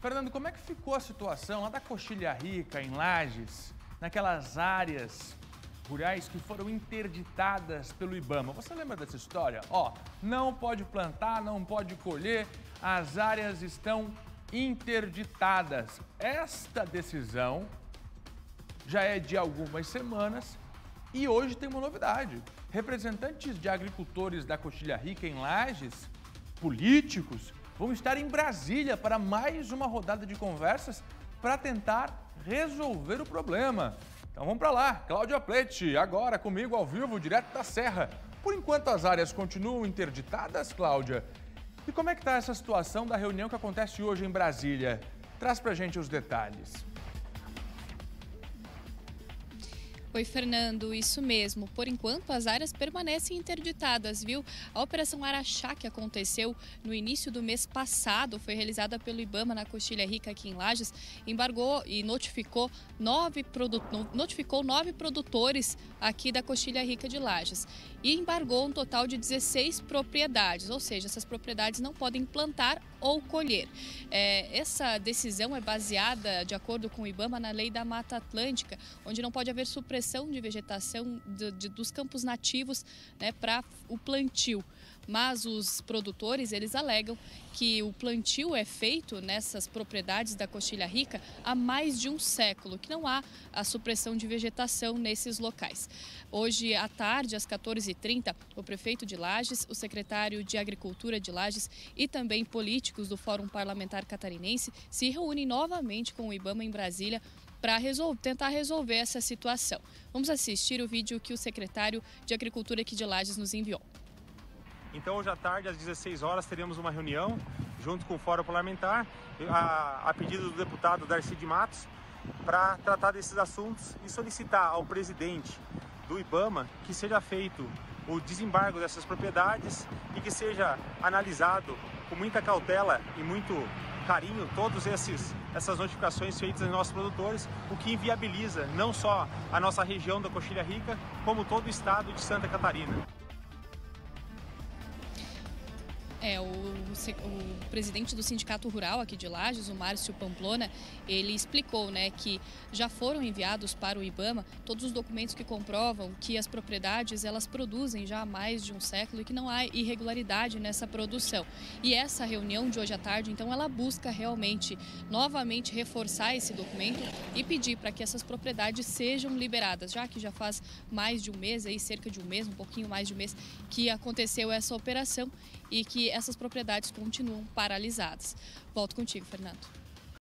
Fernando, como é que ficou a situação lá da Coxilha Rica, em Lages, naquelas áreas rurais que foram interditadas pelo Ibama? Você lembra dessa história? Ó, não pode plantar, não pode colher, as áreas estão interditadas. Esta decisão já é de algumas semanas e hoje tem uma novidade. Representantes de agricultores da Coxilha Rica em Lages, políticos, vão estar em Brasília para mais uma rodada de conversas para tentar resolver o problema. Então vamos para lá. Cláudia Plete, agora comigo ao vivo, direto da Serra. Por enquanto as áreas continuam interditadas, Cláudia. E como é que está essa situação da reunião que acontece hoje em Brasília? Traz para gente os detalhes. Oi, Fernando, isso mesmo. Por enquanto, as áreas permanecem interditadas, viu? A Operação Araxá, que aconteceu no início do mês passado, foi realizada pelo Ibama na Coxilha Rica, aqui em Lages, embargou e notificou nove, notificou nove produtores aqui da Coxilha Rica de Lages e embargou um total de 16 propriedades, ou seja, essas propriedades não podem plantar ou colher. É, essa decisão é baseada, de acordo com o IBAMA, na lei da Mata Atlântica, onde não pode haver supressão de vegetação de, de, dos campos nativos né, para o plantio mas os produtores eles alegam que o plantio é feito nessas propriedades da Coxilha Rica há mais de um século, que não há a supressão de vegetação nesses locais. Hoje à tarde, às 14h30, o prefeito de Lages, o secretário de Agricultura de Lages e também políticos do Fórum Parlamentar Catarinense se reúnem novamente com o IBAMA em Brasília para tentar resolver essa situação. Vamos assistir o vídeo que o secretário de Agricultura aqui de Lages nos enviou. Então hoje à tarde, às 16 horas, teremos uma reunião junto com o Fórum Parlamentar, a, a pedido do deputado Darcy de Matos, para tratar desses assuntos e solicitar ao presidente do IBAMA que seja feito o desembargo dessas propriedades e que seja analisado com muita cautela e muito carinho todos esses essas notificações feitas aos nossos produtores, o que inviabiliza não só a nossa região da Coxilha Rica, como todo o estado de Santa Catarina. É, o, o, presidente do Sindicato Rural aqui de Lages, o Márcio Pamplona, ele explicou né, que já foram enviados para o IBAMA todos os documentos que comprovam que as propriedades elas produzem já há mais de um século e que não há irregularidade nessa produção. E essa reunião de hoje à tarde, então, ela busca realmente novamente reforçar esse documento e pedir para que essas propriedades sejam liberadas, já que já faz mais de um mês, aí, cerca de um mês, um pouquinho mais de um mês, que aconteceu essa operação e que essas propriedades continuam paralisadas. Volto contigo, Fernando.